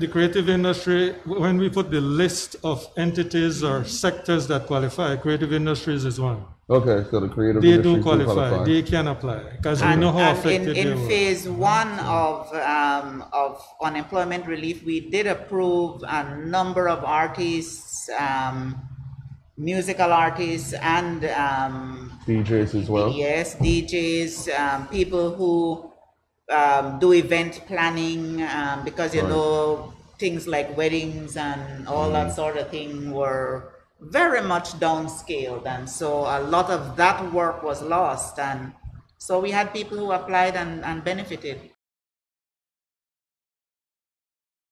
The creative industry, when we put the list of entities or sectors that qualify, creative industries is one. Okay, so the creative They industry do qualify. They can apply because we And, know how and in, affected they in were. phase one of, um, of unemployment relief, we did approve a number of artists, um, musical artists and, um, DJs as well. Yes, DJs, um, people who um, do event planning, um, because you Right. know things like weddings and all that sort of thing were very much downscaled, and so a lot of that work was lost, and so we had people who applied and, and benefited.